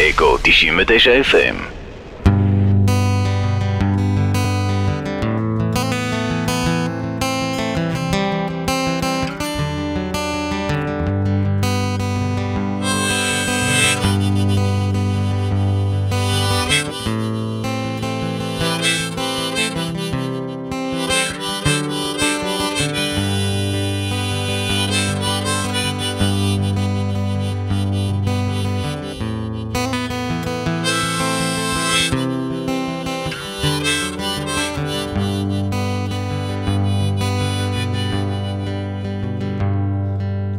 אקו 99 FM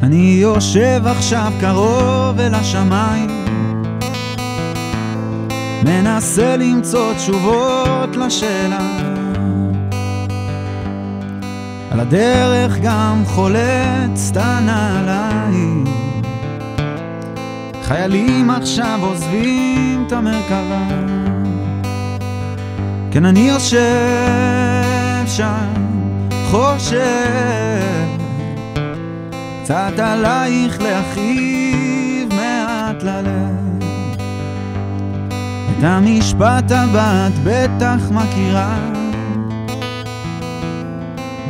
אני יושב עכשיו קרוב אל השמיים. מנסה למצוא תשובות לשאלה. על הדרך גם חולץ סתן עליי חיילים עכשיו עוזבים את המרכבה. כן אני יושב שם חושב קצת עלייך להכאיב מעט ללב. את המשפט הבא את בטח מכירה.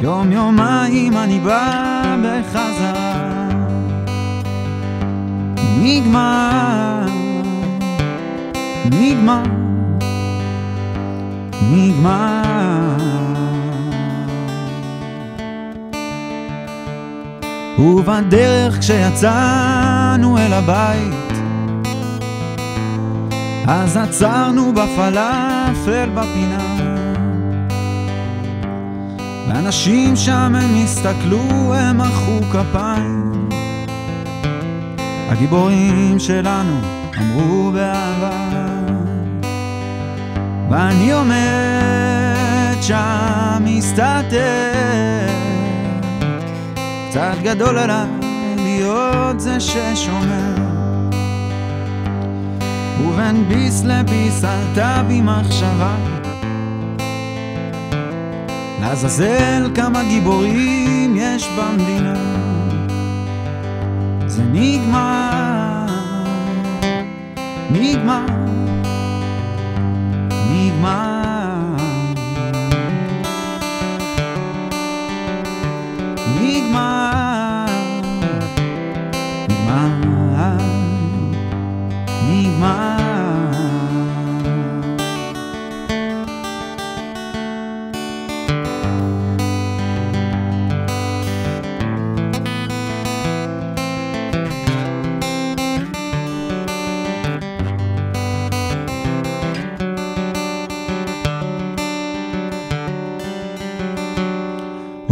יום יומיים אני בא בחזרה. נגמר, נגמר, נגמר ובדרך כשיצאנו אל הבית אז עצרנו בפלאפל בפינה. ואנשים שם הם הסתכלו, הם מחאו כפיים. הגיבורים שלנו אמרו באהבה. ואני עומד שם מסתתר קצת גדול עליי להיות זה ששומר. ובין ביס לביס עלתה בי מחשבה. לעזאזל כמה גיבורים יש במדינה. זה נגמר, נגמר,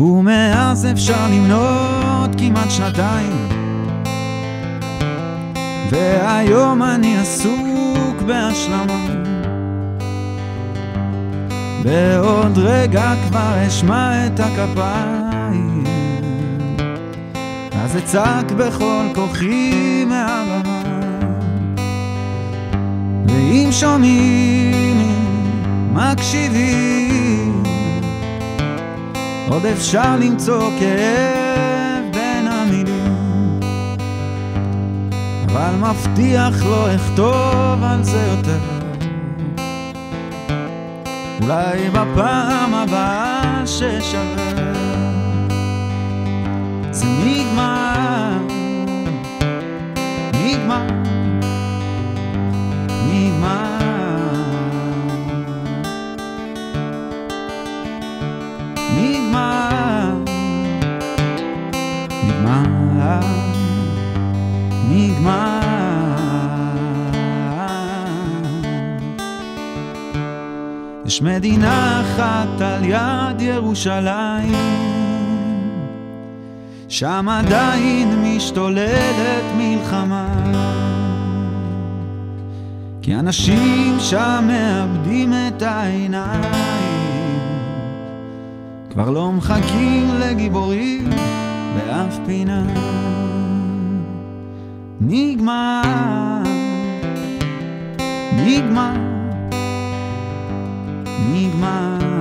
ומאז אפשר למנות כמעט שנתיים. והיום אני עסוק בהשלמה. בעוד רגע כבר אשמע את הכפיים. אז אצעק בכל כוחי מהבמה ואם שומעים, מקשיבים עוד אפשר למצוא כאב בין המילים אבל מבטיח לא אכתוב על זה יותר. אולי בפעם הבאה ששווה. זה נגמר, נגמר, יש מדינה אחת על יד ירושלים, שם עדיין משתוללת מלחמה. כי אנשים שם מאבדים את העיניים כבר לא מחכים לגיבורים באף פינה. נגמר, נגמר, נגמר.